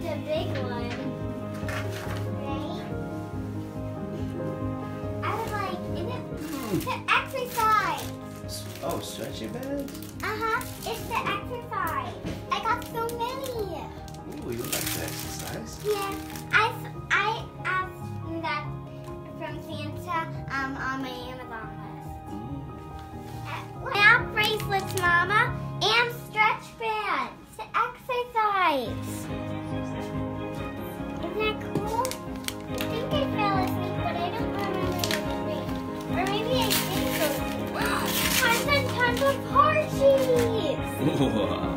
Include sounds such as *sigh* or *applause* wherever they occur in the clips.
the big one. Right? I was like, is it to exercise? Oh, stretchy bands? Uh-huh. It's the exercise. I got so many. Ooh, you like to exercise? Yeah. I, I asked that from Santa um, on my Amazon list. Mm. Uh, bracelets, Mama, and stretch bands to exercise. 哇，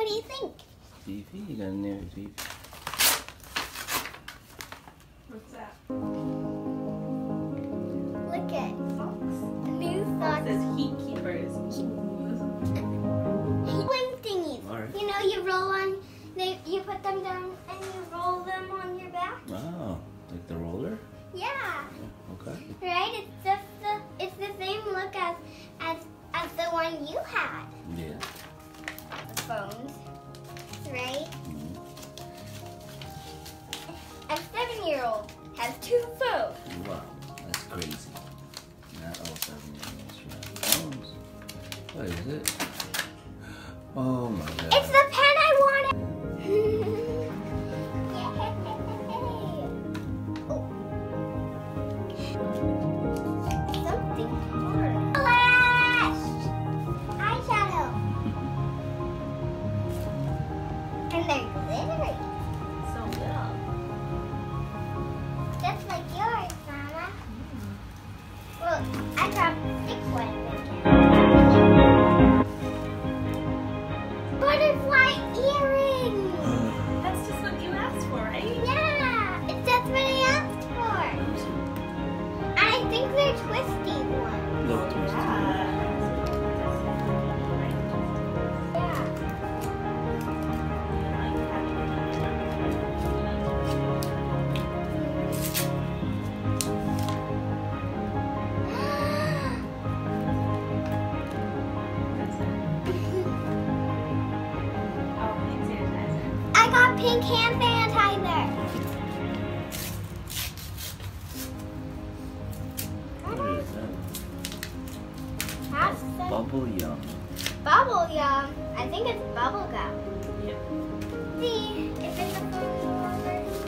What do you think? Fifi? You got a new Fifi? What's that? Look at new It socks. says heat keepers. Swing thingies. Alright. You know, you roll on. They, you put them down and you roll them on your back. Oh, like the roller? Yeah. Okay. Right? It's just the. It's the same look as as as the one you had. Yeah. Phones. Right? A seven-year-old has two phones. Wow, that's crazy. Not all seven year olds have phones. What is it? *gasps* Oh my god. It's the I got thick one again. Butterfly earrings. *sighs* That's just what you asked for, right? Yeah, it's that's what I asked for. And I think they're twisty ones. Look, twisted. Yeah. Pink hand sanitizer. What is? That's Bubble yum. bubble yum? I think it's bubble gum. Yep. See if it's a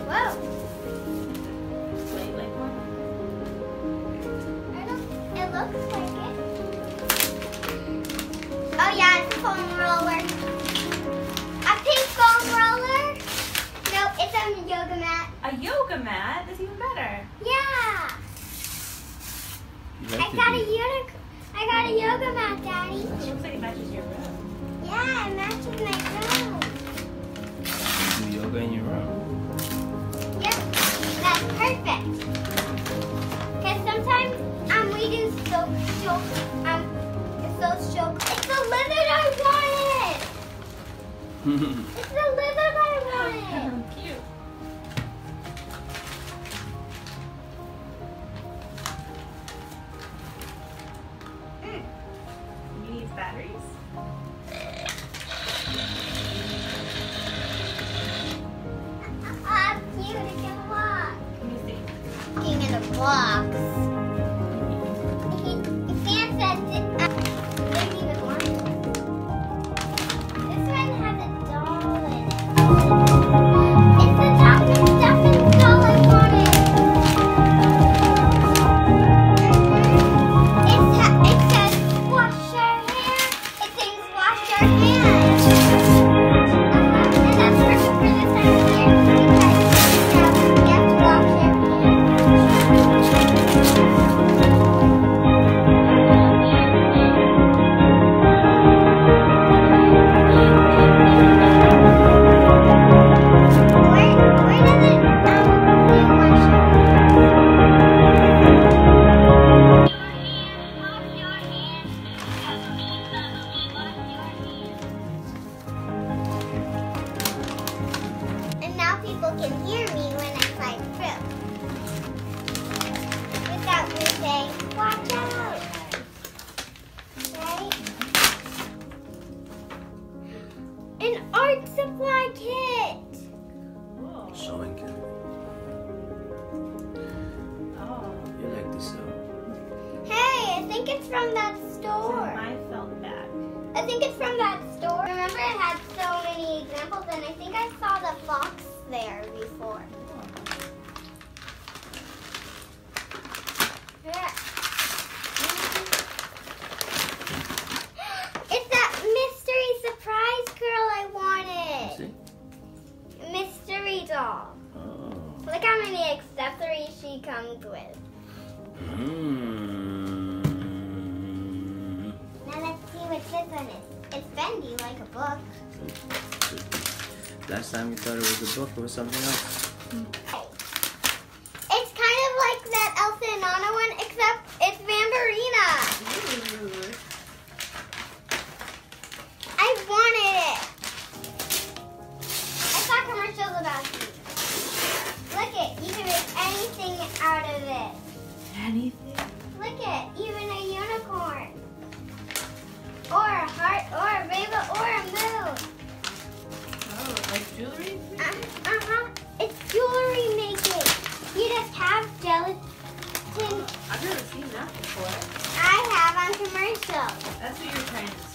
Whoa. Wait, wait, what? I don't, it looks like it. Oh yeah, it's a foam a yoga mat. A yoga mat? That's even better. Yeah. I got a do- unic. I got a yoga mat, Daddy. It looks like it matches your room. Yeah, it matches my room. you do yoga in your room. Yep, that's perfect. Cause sometimes um we do social um social. It's the lizard I wanted. *laughs* It's the lizard I wanted. *laughs* Cute. Box. *gasps* It's that mystery surprise girl I wanted. Mystery doll. Oh. Look how many accessories she comes with. Mm. Now let's see what this one is. It's bendy like a book. Last time you thought it was a book, it was something else. It's out of it. Anything? Look it, even a unicorn. Or a heart, or a rainbow, or a moon. Oh, like jewelry? Uh huh. It's jewelry making. You just have gelatin. I've never seen that before. I have on commercials. That's what you're trying to describe.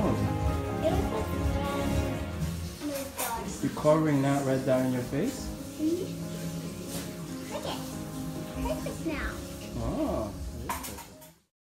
What's wrong? It was this red dot. You're covering that red dot in your face? Look it.